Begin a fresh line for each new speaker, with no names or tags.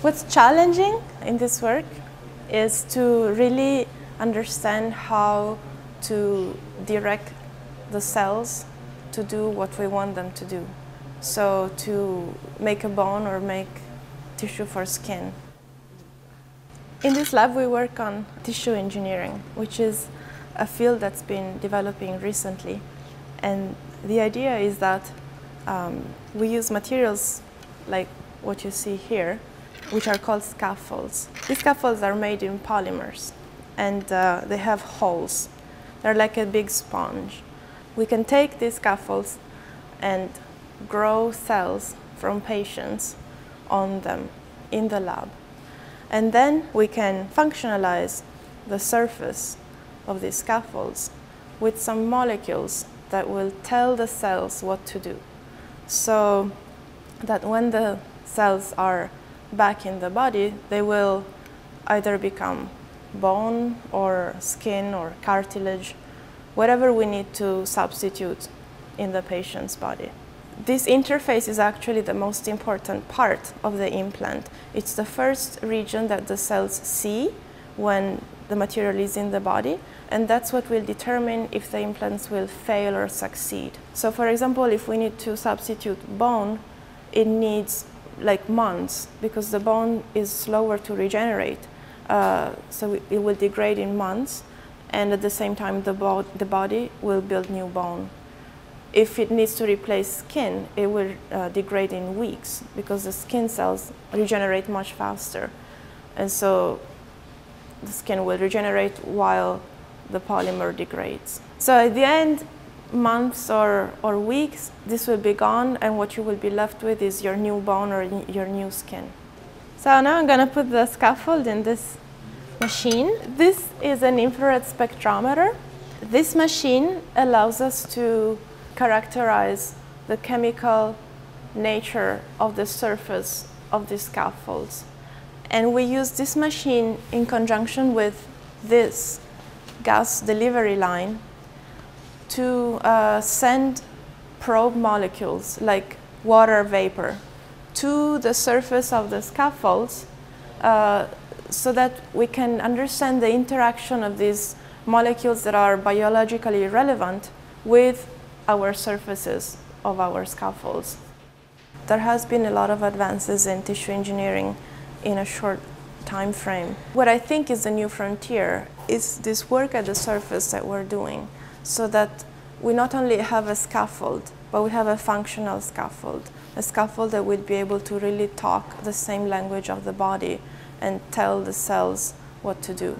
What's challenging in this work is to really understand how to direct the cells to do what we want them to do. So to make a bone or make tissue for skin. In this lab we work on tissue engineering, which is a field that's been developing recently. And the idea is that um, we use materials like what you see here, which are called scaffolds. These scaffolds are made in polymers and uh, they have holes. They're like a big sponge. We can take these scaffolds and grow cells from patients on them in the lab. And then we can functionalize the surface of these scaffolds with some molecules that will tell the cells what to do. So that when the cells are back in the body, they will either become bone or skin or cartilage, whatever we need to substitute in the patient's body. This interface is actually the most important part of the implant. It's the first region that the cells see when the material is in the body, and that's what will determine if the implants will fail or succeed. So for example, if we need to substitute bone, it needs like months because the bone is slower to regenerate. Uh, so it will degrade in months, and at the same time, the, bo the body will build new bone. If it needs to replace skin, it will uh, degrade in weeks because the skin cells regenerate much faster. And so the skin will regenerate while the polymer degrades. So at the end, months or, or weeks, this will be gone and what you will be left with is your new bone or your new skin. So now I'm going to put the scaffold in this machine. This is an infrared spectrometer. This machine allows us to characterize the chemical nature of the surface of the scaffolds. And we use this machine in conjunction with this gas delivery line to uh, send probe molecules like water vapor to the surface of the scaffolds uh, so that we can understand the interaction of these molecules that are biologically relevant with our surfaces of our scaffolds. There has been a lot of advances in tissue engineering in a short time frame. What I think is the new frontier is this work at the surface that we're doing so that we not only have a scaffold, but we have a functional scaffold, a scaffold that would be able to really talk the same language of the body and tell the cells what to do.